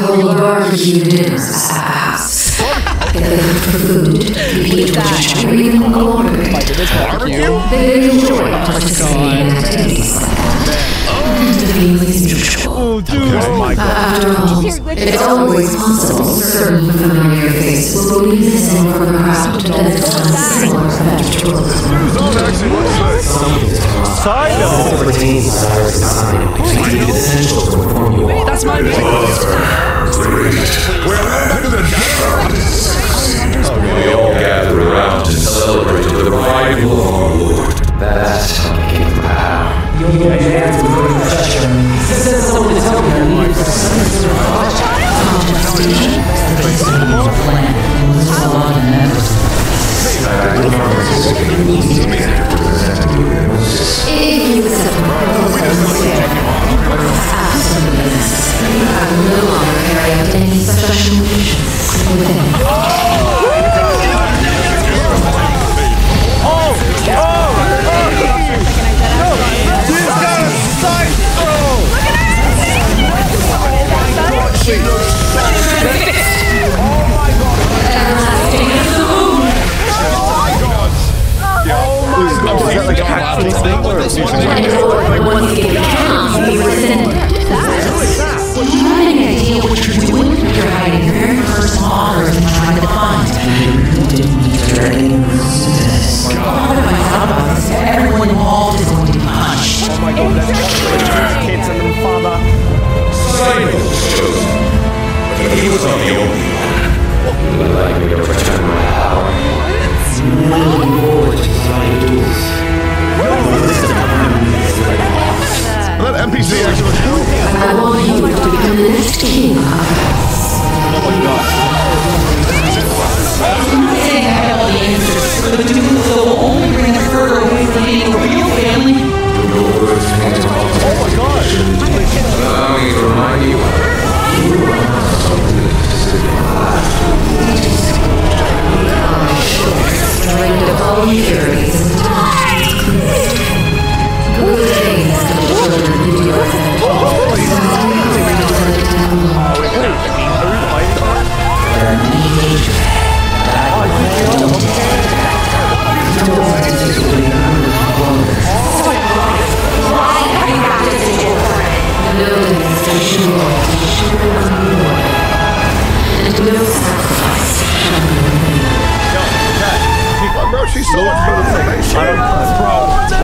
hold barbecue dinners at the house. For food, repeat tradition, or even. They enjoy participating in activities like that. And the feeling is mutual. After all, it's always possible certain familiar faces will be missing from the crowd that has done similar vegetables. Retains desires and sign it is essential to inform you all. That's my We all gather around to celebrate the arrival of our Lord. That's how they came to Once I want you to become the next king of us. Oh my god. I have all the answers, but will only bring further away from being a real family. Oh my to remind you, you are all theories no sacrifice keep on. Bro, she's so much better than me.